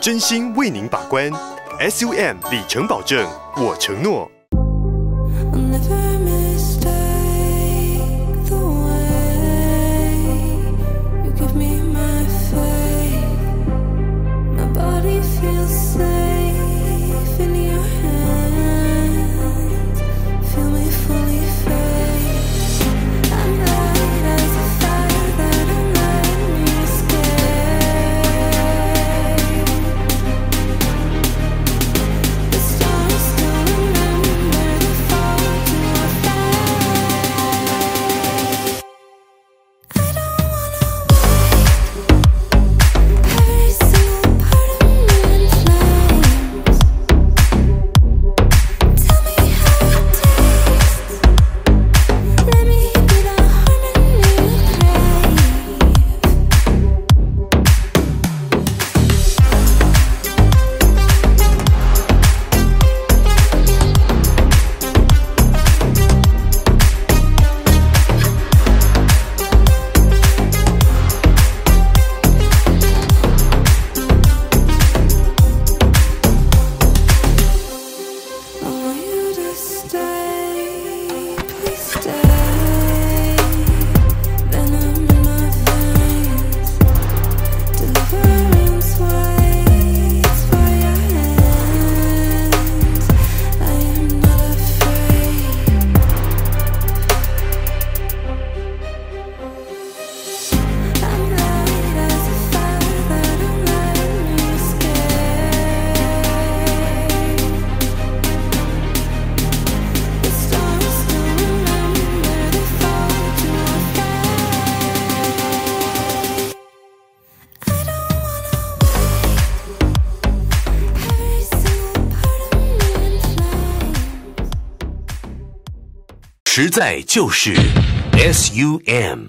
真心为您把关。Sum 里程保证我承诺。Stay. 实在就是 sum